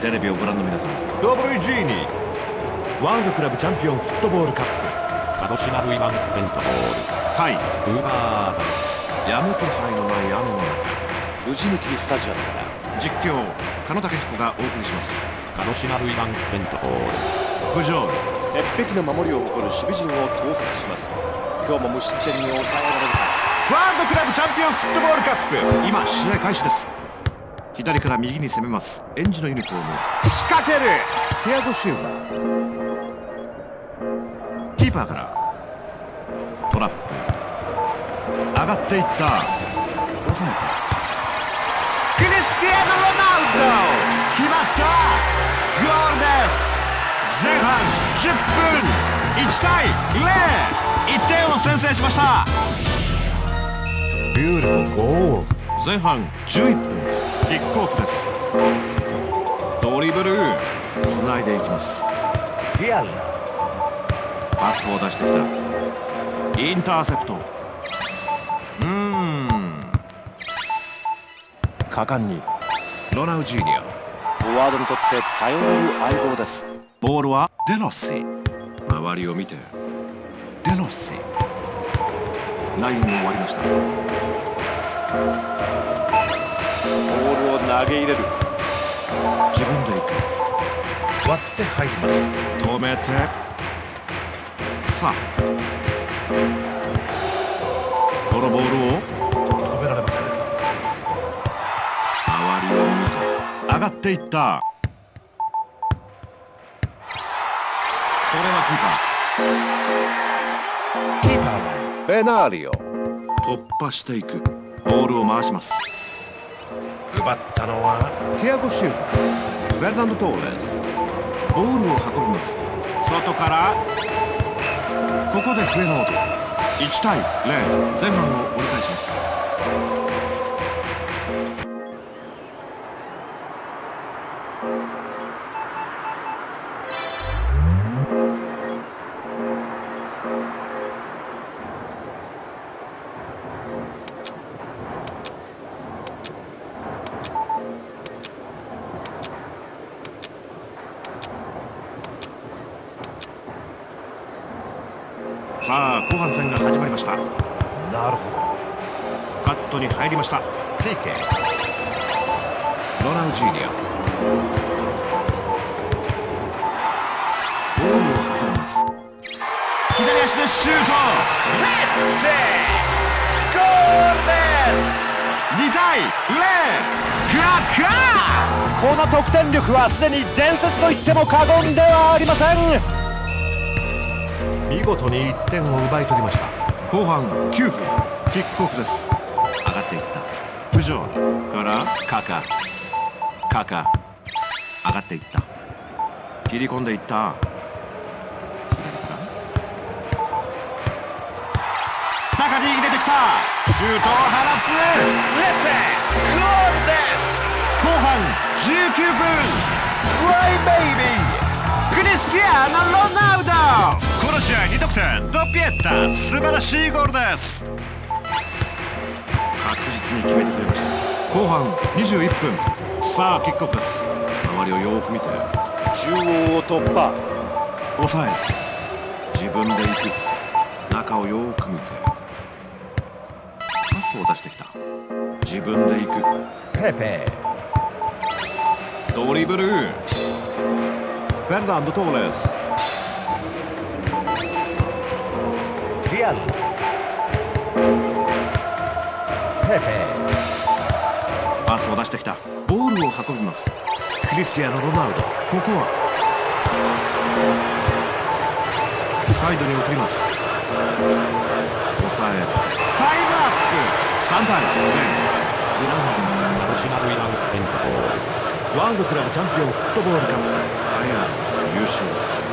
テレビをご覧の皆さん。WG にワールドクラブチャンピオンフットボールカップ。カドシナルイワンセントボール。対スーパーサンやむ気配のない雨の中無事にキスタジアムから。実況狩野武彦がお送りします。カドシナルイワンセントボール。プジョール鉄壁の守りを誇る守備陣を統率します。今日も無失点に抑えられるか。ワールドクラブチャンピオンフットボールカップ。今試合開始です左から右に攻めます。エンジのユニフォーム仕掛ける。ティアゴシューバーキーパーから。トラップ。上がっていった。抑えた。クリスティアーノ・ロナウド。決まった。ゴールです。前半10分。1対01点を先制しました。ビューティフルゴール前半11分キックオフです。ドリブル。つないでいきます。ディアルナパスを出してきた。インターセプト。うーん。果敢に。ロナウジーニョ。フォワードにとって頼れる相棒です。ボールはデロッシ周りを見てデロッシラインを割りました投げ入れる。自分で行く。割って入ります。止めて。さあ。このボールを。止められません。周りを見て。上がっていった。これはキーパー。キーパーは。ベナーリオ。突破していく。ボールを回します奪ったのはテアゴ・シューフェルナンド・トーレス。ボールを運びます。外から。ここでフェノード1対0前半を折り返します。さあ後半戦が始まりました。なるほど。カットに入りました。PK ロナウジーニア。ボールを運びます。左足でシュート。ゴールです。2対0クラッカー。この得点力はすでに伝説と言っても過言ではありません見事に1点を奪い取りました。後半9分キックオフです。上がっていった。プジョーからカカ。カカ。上がっていった。切り込んでいった。中に入れてきた。シュートを放つ。レッテゴールです。後半19分。トライベイビー。クリスティアーノ・ロナウド。ピエッタ素晴らしいゴールです。確実に決めてくれました。後半21分。さあキックオフです。周りをよく見て。中央を突破。抑え。自分で行く。中をよく見て。パスを出してきた。自分で行く。ペペドリブル。フェルナンド・トーレスディアルペペパスを出してきた。ボールを運びます。クリスティアーノ・ロナウドここは。サイドに送ります。抑えタイムアップ。3対。0グランディシナルイワンセントボール。ワールドクラブチャンピオンフットボールカップ。栄えある優勝です